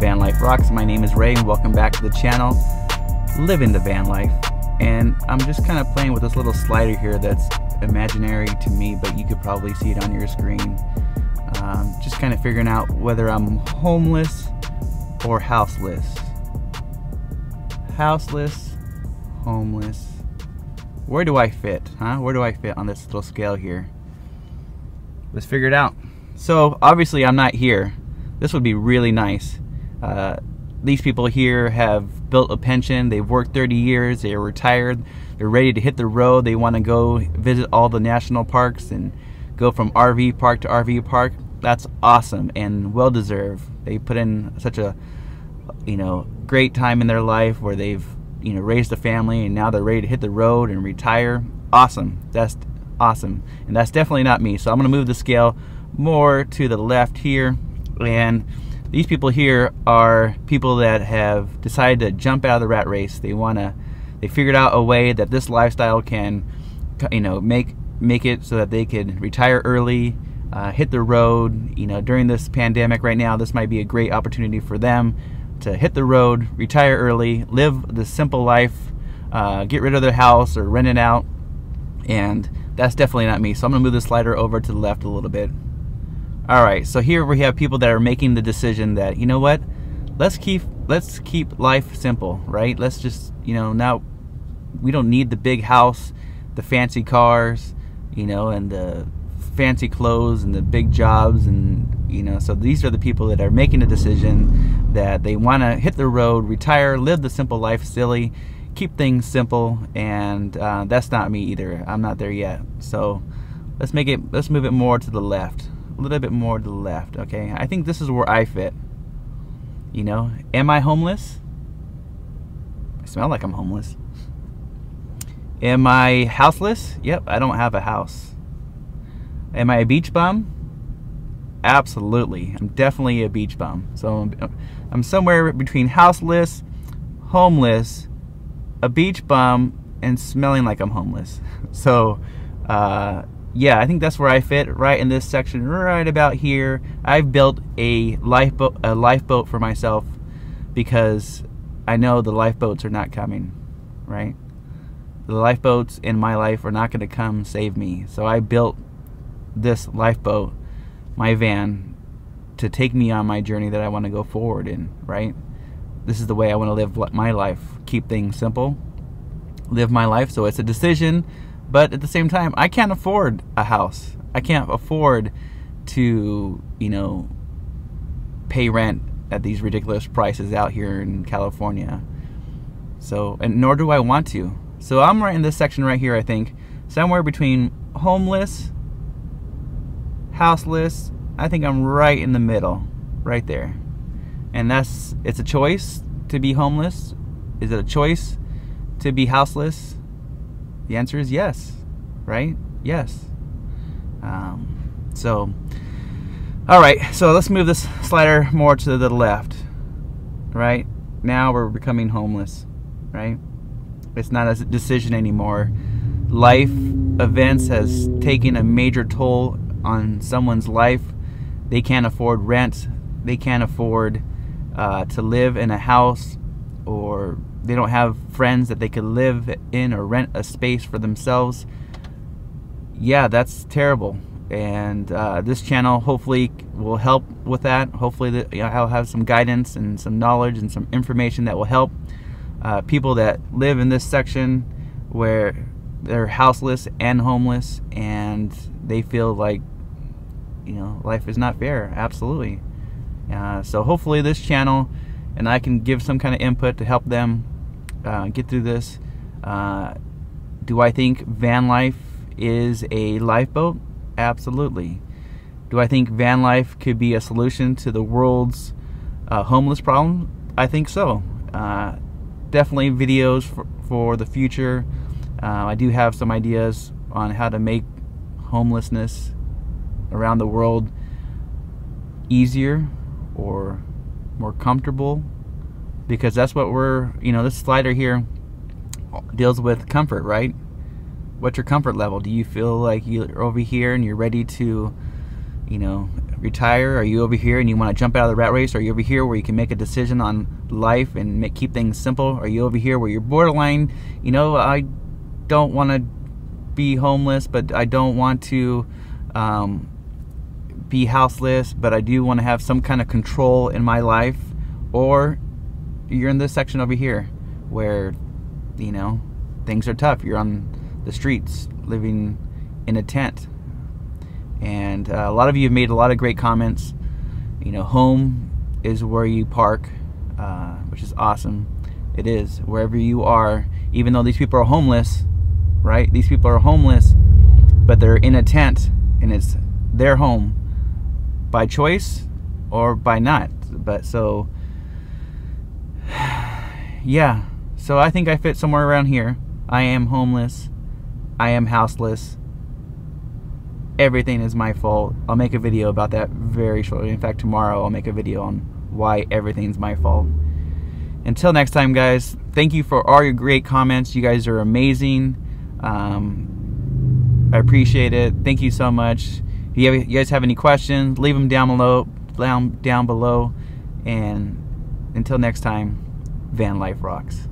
Life Rocks. My name is Ray and welcome back to the channel, Living the Van Life. And I'm just kind of playing with this little slider here that's imaginary to me, but you could probably see it on your screen. Um, just kind of figuring out whether I'm homeless or houseless. Houseless, homeless. Where do I fit, huh? Where do I fit on this little scale here? Let's figure it out. So obviously I'm not here. This would be really nice. Uh, these people here have built a pension. They've worked 30 years. They're retired. They're ready to hit the road. They want to go visit all the national parks and go from RV park to RV park. That's awesome and well deserved. They put in such a you know great time in their life where they've you know raised a family and now they're ready to hit the road and retire. Awesome. That's awesome. And that's definitely not me. So I'm going to move the scale more to the left here and these people here are people that have decided to jump out of the rat race. They want to they figured out a way that this lifestyle can you know make make it so that they could retire early uh, hit the road. You know during this pandemic right now this might be a great opportunity for them to hit the road retire early live the simple life uh, get rid of their house or rent it out. And that's definitely not me. So I'm gonna move the slider over to the left a little bit all right, so here we have people that are making the decision that you know what, let's keep let's keep life simple, right? Let's just you know now we don't need the big house, the fancy cars, you know, and the fancy clothes and the big jobs and you know so these are the people that are making a decision that they want to hit the road retire live the simple life silly keep things simple and uh, that's not me either. I'm not there yet. So let's make it let's move it more to the left a little bit more to the left, okay? I think this is where I fit. You know, am I homeless? I smell like I'm homeless. Am I houseless? Yep, I don't have a house. Am I a beach bum? Absolutely. I'm definitely a beach bum. So I'm somewhere between houseless, homeless, a beach bum, and smelling like I'm homeless. So, uh, yeah, I think that's where I fit, right in this section, right about here. I've built a lifeboat, a lifeboat for myself because I know the lifeboats are not coming, right? The lifeboats in my life are not going to come save me. So I built this lifeboat, my van, to take me on my journey that I want to go forward in, right? This is the way I want to live my life. Keep things simple, live my life. So it's a decision but at the same time, I can't afford a house. I can't afford to, you know, pay rent at these ridiculous prices out here in California. So, and nor do I want to. So I'm right in this section right here, I think, somewhere between homeless, houseless. I think I'm right in the middle, right there. And that's, it's a choice to be homeless. Is it a choice to be houseless? The answer is yes, right? Yes. Um, so, all right, so let's move this slider more to the left, right? Now we're becoming homeless, right? It's not a decision anymore. Life events has taken a major toll on someone's life. They can't afford rent. They can't afford uh, to live in a house or they don't have friends that they could live in or rent a space for themselves. Yeah that's terrible. And uh, this channel hopefully will help with that. Hopefully that, you know, I'll have some guidance and some knowledge and some information that will help uh, people that live in this section where they're houseless and homeless and they feel like you know life is not fair. Absolutely. Uh, so hopefully this channel and I can give some kind of input to help them uh, get through this. Uh, do I think van life is a lifeboat? Absolutely. Do I think van life could be a solution to the world's uh, homeless problem? I think so. Uh, definitely videos for, for the future. Uh, I do have some ideas on how to make homelessness around the world easier or more comfortable because that's what we're, you know, this slider here deals with comfort, right? What's your comfort level? Do you feel like you're over here and you're ready to, you know, retire? Are you over here and you want to jump out of the rat race? Are you over here where you can make a decision on life and make, keep things simple? Are you over here where you're borderline? You know, I don't want to be homeless, but I don't want to um, be houseless, but I do want to have some kind of control in my life. Or you're in this section over here where, you know, things are tough. You're on the streets living in a tent and uh, a lot of you have made a lot of great comments. You know, home is where you park, uh, which is awesome. It is wherever you are, even though these people are homeless, right? These people are homeless, but they're in a tent and it's their home by choice or by not. But so, yeah. So I think I fit somewhere around here. I am homeless. I am houseless everything is my fault. I'll make a video about that very shortly. In fact, tomorrow I'll make a video on why everything's my fault. Until next time, guys, thank you for all your great comments. You guys are amazing. Um, I appreciate it. Thank you so much. If you, have, you guys have any questions, leave them down below. Down, down below. And until next time, van life rocks.